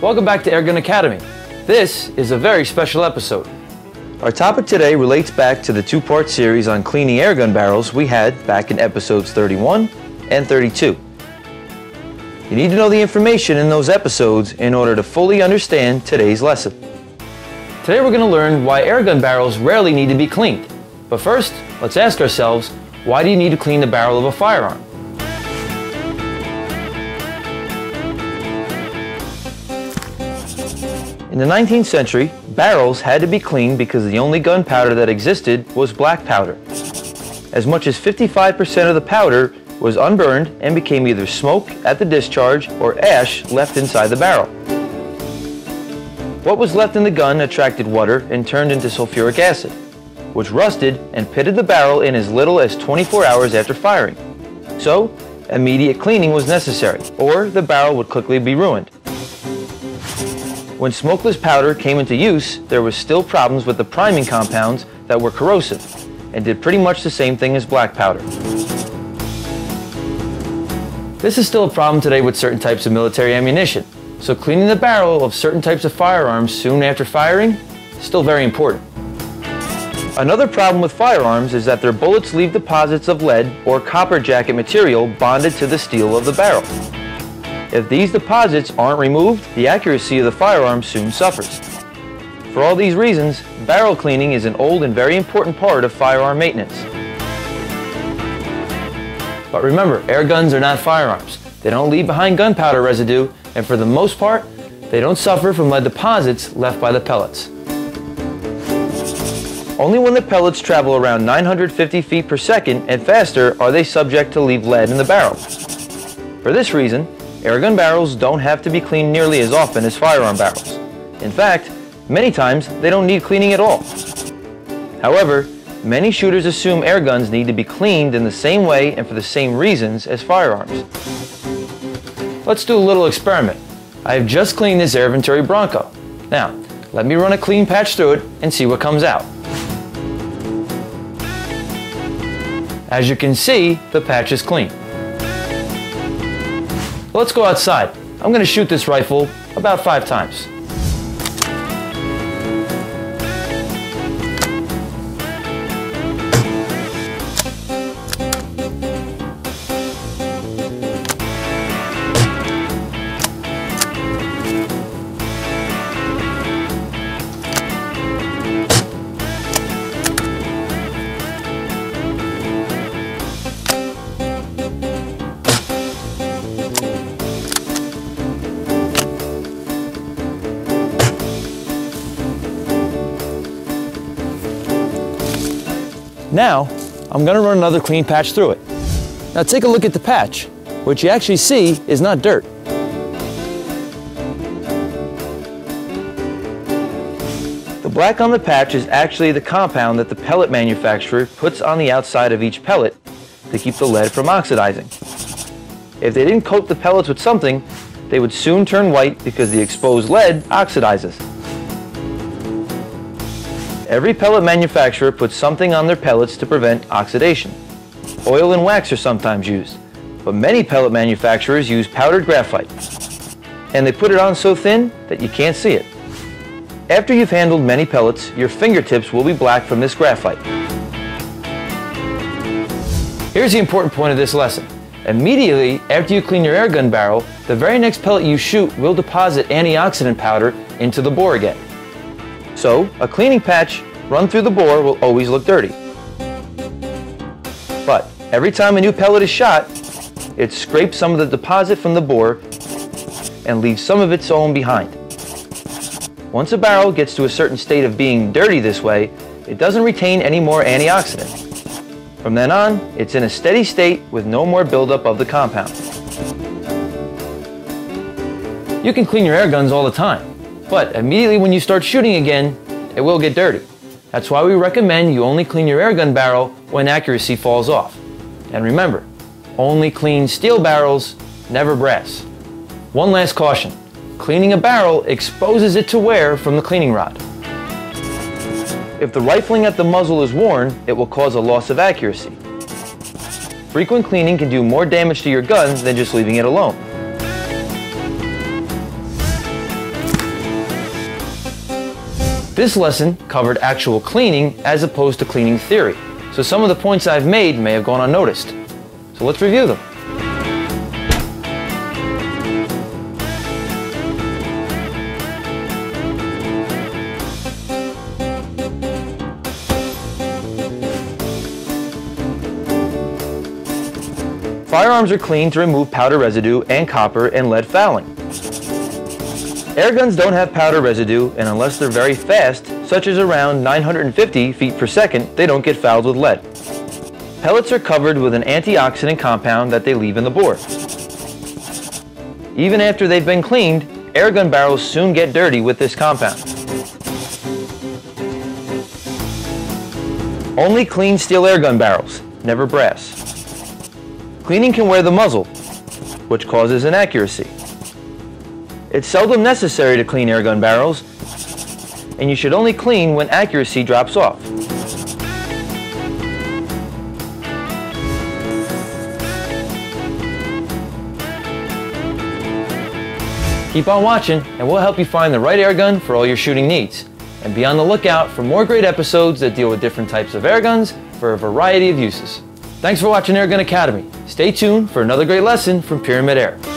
Welcome back to Airgun Academy. This is a very special episode. Our topic today relates back to the two-part series on cleaning airgun barrels we had back in episodes 31 and 32. You need to know the information in those episodes in order to fully understand today's lesson. Today we're going to learn why airgun barrels rarely need to be cleaned. But first, let's ask ourselves, why do you need to clean the barrel of a firearm? In the 19th century, barrels had to be cleaned because the only gunpowder that existed was black powder. As much as 55% of the powder was unburned and became either smoke at the discharge or ash left inside the barrel. What was left in the gun attracted water and turned into sulfuric acid, which rusted and pitted the barrel in as little as 24 hours after firing. So, immediate cleaning was necessary, or the barrel would quickly be ruined. When smokeless powder came into use, there was still problems with the priming compounds that were corrosive and did pretty much the same thing as black powder. This is still a problem today with certain types of military ammunition, so cleaning the barrel of certain types of firearms soon after firing is still very important. Another problem with firearms is that their bullets leave deposits of lead or copper jacket material bonded to the steel of the barrel. If these deposits aren't removed, the accuracy of the firearm soon suffers. For all these reasons, barrel cleaning is an old and very important part of firearm maintenance. But remember, air guns are not firearms. They don't leave behind gunpowder residue, and for the most part, they don't suffer from lead deposits left by the pellets. Only when the pellets travel around 950 feet per second and faster are they subject to leave lead in the barrel. For this reason, Airgun barrels don't have to be cleaned nearly as often as firearm barrels. In fact, many times they don't need cleaning at all. However, many shooters assume airguns need to be cleaned in the same way and for the same reasons as firearms. Let's do a little experiment. I have just cleaned this Air Venturi Bronco. Now, let me run a clean patch through it and see what comes out. As you can see, the patch is clean. Let's go outside. I'm going to shoot this rifle about five times. Now, I'm gonna run another clean patch through it. Now take a look at the patch. What you actually see is not dirt. The black on the patch is actually the compound that the pellet manufacturer puts on the outside of each pellet to keep the lead from oxidizing. If they didn't coat the pellets with something, they would soon turn white because the exposed lead oxidizes. Every pellet manufacturer puts something on their pellets to prevent oxidation. Oil and wax are sometimes used, but many pellet manufacturers use powdered graphite. And they put it on so thin that you can't see it. After you've handled many pellets, your fingertips will be black from this graphite. Here's the important point of this lesson. Immediately after you clean your airgun barrel, the very next pellet you shoot will deposit antioxidant powder into the bore again. So, a cleaning patch run through the bore will always look dirty. But every time a new pellet is shot, it scrapes some of the deposit from the bore and leaves some of its own behind. Once a barrel gets to a certain state of being dirty this way, it doesn't retain any more antioxidant. From then on, it's in a steady state with no more buildup of the compound. You can clean your air guns all the time, but immediately when you start shooting again, it will get dirty. That's why we recommend you only clean your airgun barrel when accuracy falls off. And remember, only clean steel barrels, never brass. One last caution. Cleaning a barrel exposes it to wear from the cleaning rod. If the rifling at the muzzle is worn, it will cause a loss of accuracy. Frequent cleaning can do more damage to your gun than just leaving it alone. This lesson covered actual cleaning as opposed to cleaning theory, so some of the points I've made may have gone unnoticed. So let's review them. Firearms are cleaned to remove powder residue and copper and lead fouling. Air guns don't have powder residue, and unless they're very fast, such as around 950 feet per second, they don't get fouled with lead. Pellets are covered with an antioxidant compound that they leave in the bore. Even after they've been cleaned, air gun barrels soon get dirty with this compound. Only clean steel air gun barrels, never brass. Cleaning can wear the muzzle, which causes inaccuracy. It's seldom necessary to clean airgun barrels, and you should only clean when accuracy drops off. Keep on watching, and we'll help you find the right airgun for all your shooting needs. And be on the lookout for more great episodes that deal with different types of airguns for a variety of uses. Thanks for watching Airgun Academy. Stay tuned for another great lesson from Pyramyd AIR.